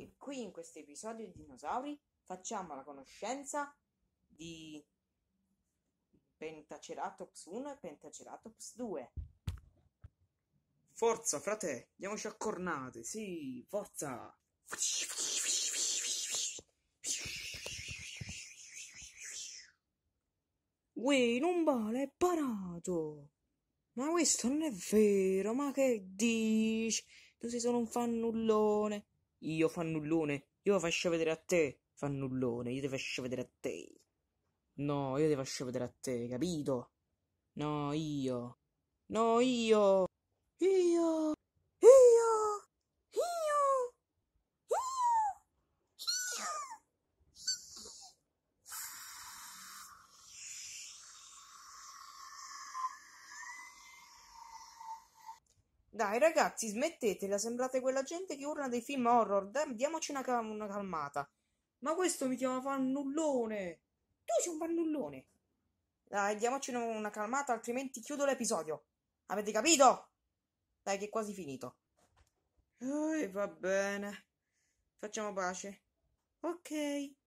E qui in questo episodio di dinosauri facciamo la conoscenza di Pentaceratops 1 e Pentaceratops 2. Forza, frate, diamoci a cornate, sì, forza. Uè, non vale, è parato. Ma questo non è vero, ma che dici? Tu sei solo un fannullone. Io fannullone? Io lo faccio vedere a te, fannullone, io ti faccio vedere a te. No, io ti faccio vedere a te, capito? No, io. No, io. Io. Dai ragazzi, smettetela, sembrate quella gente che urla dei film horror, dai, diamoci una, cal- una calmata. Ma questo mi chiama fannullone. Tu sei un fannullone. Dai, diamoci una, una calmata, altrimenti chiudo l'episodio. Avete capito? Dai, che è quasi finito. Eh, va bene. Facciamo pace. Ok.